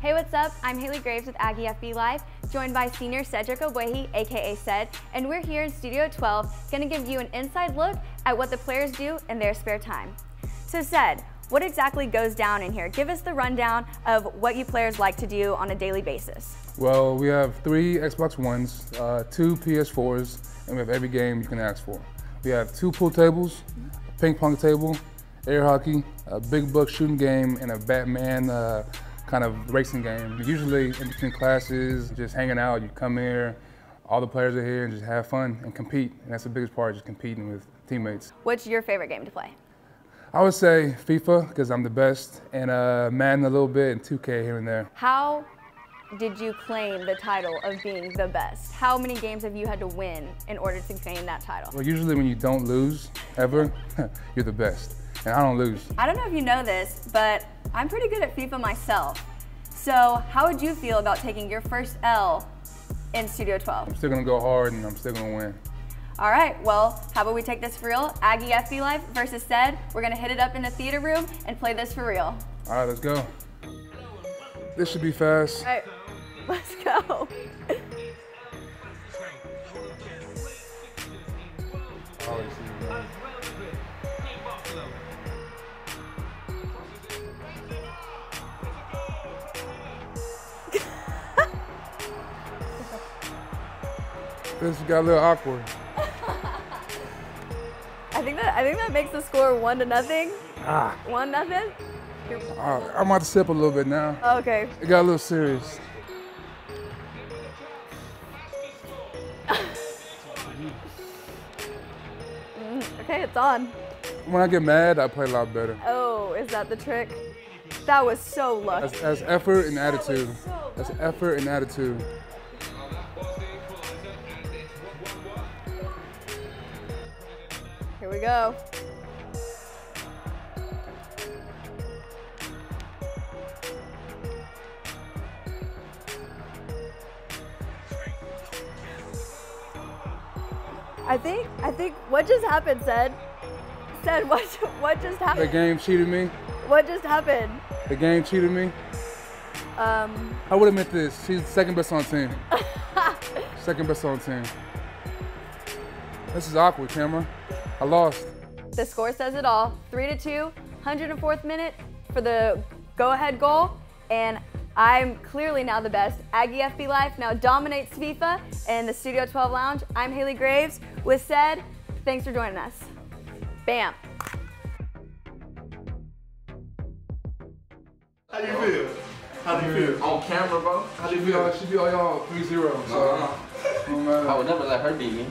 Hey, what's up? I'm Haley Graves with Aggie FB Life, joined by senior Cedric Ogbuehi, aka Ced, and we're here in Studio 12, gonna give you an inside look at what the players do in their spare time. So Ced, what exactly goes down in here? Give us the rundown of what you players like to do on a daily basis. Well, we have three Xbox Ones, uh, two PS4s, and we have every game you can ask for. We have two pool tables, a ping pong table, air hockey, a Big Buck shooting game, and a Batman uh, kind of racing game. Usually in between classes, just hanging out, you come here, all the players are here and just have fun and compete. And that's the biggest part, just competing with teammates. What's your favorite game to play? I would say FIFA, because I'm the best, and uh, Madden a little bit, and 2K here and there. How did you claim the title of being the best? How many games have you had to win in order to claim that title? Well, usually when you don't lose, ever, you're the best. And I don't lose. I don't know if you know this, but I'm pretty good at FIFA myself. So how would you feel about taking your first L in Studio 12? I'm still gonna go hard and I'm still gonna win. All right, well, how about we take this for real? Aggie FB Life versus Ced. We're gonna hit it up in the theater room and play this for real. All right, let's go. This should be fast. All right, let's go. This got a little awkward. I think that I think that makes the score one to nothing. Ah. One nothing. Uh, I'm about to sip a little bit now. Okay. It got a little serious. Okay, it's on. When I get mad, I play a lot better. Oh, is that the trick? That was so lucky. That's, that's effort and attitude. That's effort and attitude. Here we go. I think, I think, what just happened, Ced? Ced, what, what just happened? The game cheated me. What just happened? The game cheated me. Um, I would admit this. She's second best on team. second best on team. This is awkward, camera. I lost. the score says it all. Three to two, 104th minute for the go-ahead goal, and I'm clearly now the best. Aggie FB Life now dominates FIFA in the Studio 12 Lounge. I'm Haley Graves with Ced. Thanks for joining us. Bam. How do you feel? How do you feel? On camera, bro. Should be all, should be all y'all 3-0. So, no matter. I would never let her beat me.